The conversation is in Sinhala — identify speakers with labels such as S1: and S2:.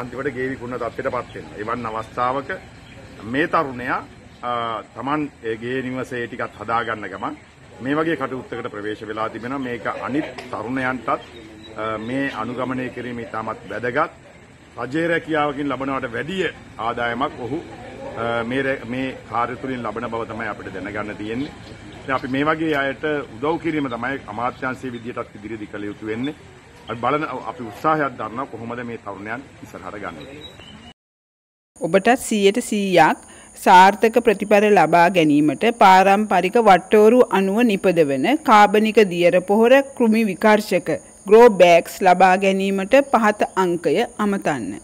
S1: අන්තිමට ගේ විකුණන තත්ත්වයට පත් වෙනවා. එවන් අවස්ථාවක මේ තරුණයා තමන් ගේ නිවසේ ටිකත් හදාගන්න ගමන් මේ වගේ කටයුත්තකට ප්‍රවේශ වෙලා තිබෙනවා. මේක අනිත් තරුණයන්ටත් මේ අනුගමනය කිරීම ඉතාමත් වැදගත්. රජයේ රැකියාවකින් ලබනවට වැඩිය ආදායමක් ඔහු මේ කාර්ය තුලින් ලබන බව තමයි අපිට දැනගන්න තියෙන්නේ. අපි මේ වගේ අයට උදව් කිරීම තමයි අමාත්‍යාංශයේ විදියටත් ඉදිරියේදී කළ යුතු වෙන්නේ. අපි බලන අපි උත්සාහයක් දරනවා කොහොමද මේ තරුණයන් ඉස්සරහට ගන්නේ.
S2: ඔබටත් 100ට 100ක් සාර්ථක ප්‍රතිඵල ලබා ගැනීමට පාරම්පරික වට්ටෝරු අණුව නිපදවන කාබනික දියර පොහොර කෘමි විකර්ශක ග්‍රෝ බෑග්ස් ලබා ගැනීමට පහත අංකය අමතන්න.